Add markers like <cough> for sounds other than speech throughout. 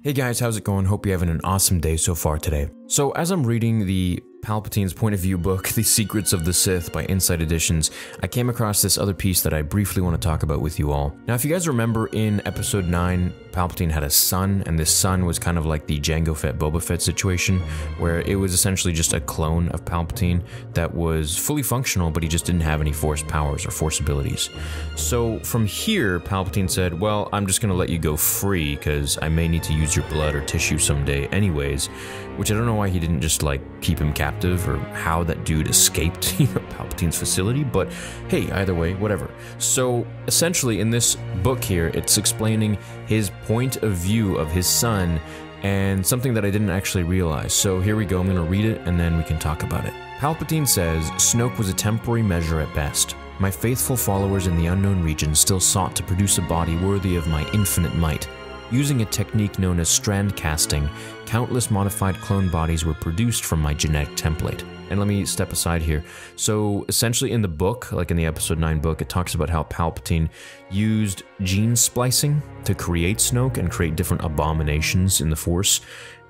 Hey guys, how's it going? Hope you're having an awesome day so far today. So, as I'm reading the Palpatine's point of view book, The Secrets of the Sith by Insight Editions, I came across this other piece that I briefly want to talk about with you all. Now, if you guys remember in episode 9, Palpatine had a son, and this son was kind of like the Jango Fett Boba Fett situation, where it was essentially just a clone of Palpatine that was fully functional, but he just didn't have any Force powers or Force abilities. So from here, Palpatine said, Well, I'm just going to let you go free, because I may need to use your blood or tissue someday, anyways. Which I don't know why he didn't just like keep him captive or how that dude escaped, <laughs> Palpatine's facility, but hey, either way, whatever. So essentially, in this book here, it's explaining his point of view of his son and something that I didn't actually realize. So here we go, I'm going to read it and then we can talk about it. Palpatine says Snoke was a temporary measure at best. My faithful followers in the unknown region still sought to produce a body worthy of my infinite might. Using a technique known as strand casting, countless modified clone bodies were produced from my genetic template. And let me step aside here. So, essentially, in the book, like in the episode 9 book, it talks about how Palpatine used gene splicing to create Snoke and create different abominations in the Force.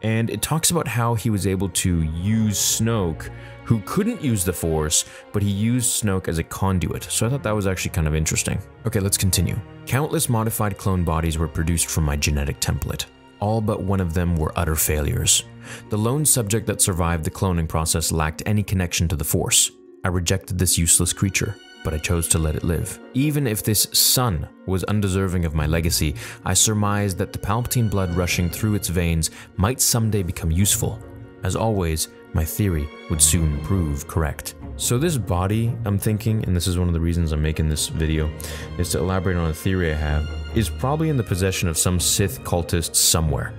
And it talks about how he was able to use Snoke, who couldn't use the Force, but he used Snoke as a conduit. So I thought that was actually kind of interesting. Okay, let's continue. Countless modified clone bodies were produced from my genetic template. All but one of them were utter failures. The lone subject that survived the cloning process lacked any connection to the Force. I rejected this useless creature, but I chose to let it live. Even if this son was undeserving of my legacy, I surmised that the Palpatine blood rushing through its veins might someday become useful. As always, my theory would soon prove correct. So this body, I'm thinking, and this is one of the reasons I'm making this video, is to elaborate on a theory I have, is probably in the possession of some Sith cultist somewhere.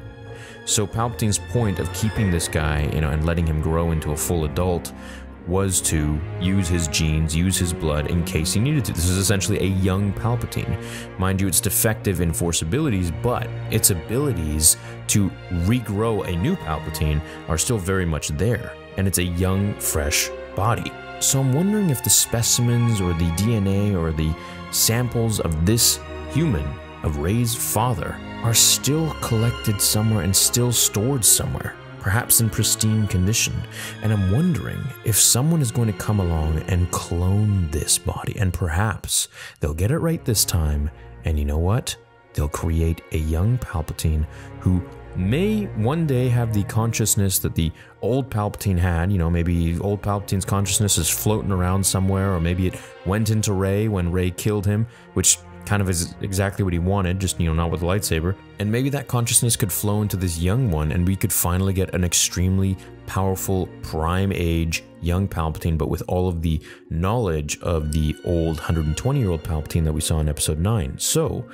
So Palpatine's point of keeping this guy, you know, and letting him grow into a full adult was to use his genes, use his blood in case he needed to. This is essentially a young Palpatine. Mind you, it's defective in Force abilities, but its abilities to regrow a new Palpatine are still very much there, and it's a young, fresh body. So I'm wondering if the specimens or the DNA or the samples of this human, of Rey's father, are still collected somewhere and still stored somewhere perhaps in pristine condition, and I'm wondering if someone is going to come along and clone this body, and perhaps they'll get it right this time, and you know what? They'll create a young Palpatine who may one day have the consciousness that the old Palpatine had. You know, maybe old Palpatine's consciousness is floating around somewhere, or maybe it went into Rey when Rey killed him, which kind of is exactly what he wanted, just, you know, not with a lightsaber. And maybe that consciousness could flow into this young one, and we could finally get an extremely powerful, prime age young Palpatine, but with all of the knowledge of the old 120 year old Palpatine that we saw in episode 9. So,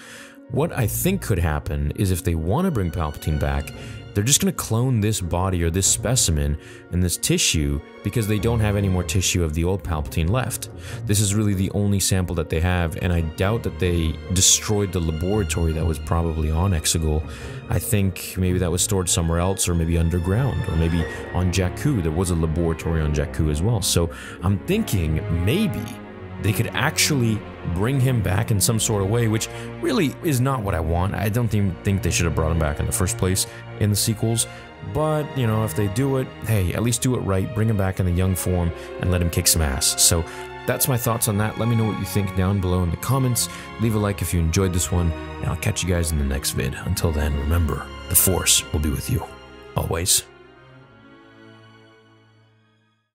what I think could happen is if they want to bring Palpatine back, they're just going to clone this body or this specimen and this tissue because they don't have any more tissue of the old Palpatine left. This is really the only sample that they have, and I doubt that they destroyed the laboratory that was probably on Exegol. I think maybe that was stored somewhere else, or maybe underground, or maybe on Jakku. There was a laboratory on Jakku as well. So I'm thinking maybe they could actually bring him back in some sort of way, which really is not what I want. I don't even think they should have brought him back in the first place in the sequels. But, you know, if they do it, hey, at least do it right. Bring him back in the young form and let him kick some ass. So that's my thoughts on that. Let me know what you think down below in the comments. Leave a like if you enjoyed this one, and I'll catch you guys in the next vid. Until then, remember, the Force will be with you. Always.